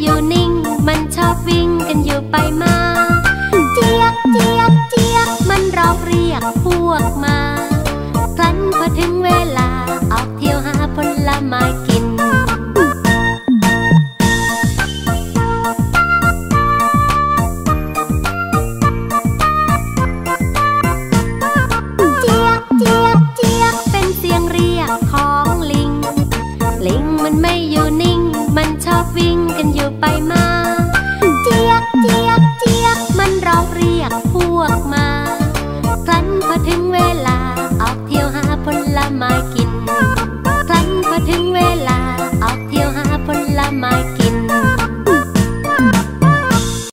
อยู่นิ่ง มันชอบวิ่งกันอยู่ไปมา เจี๊ยบเจี๊ยบเจี๊ยบมันร้องเรียกพวกมา ไปมา เจี๊ยกเจี๊ยกเจี๊ยกมันร้องเรียกพวกมา ครั้นพอถึงเวลาออกเที่ยวหาผลไม้กิน ครั้นพอถึงเวลาออกเที่ยวหาผลไม้กิน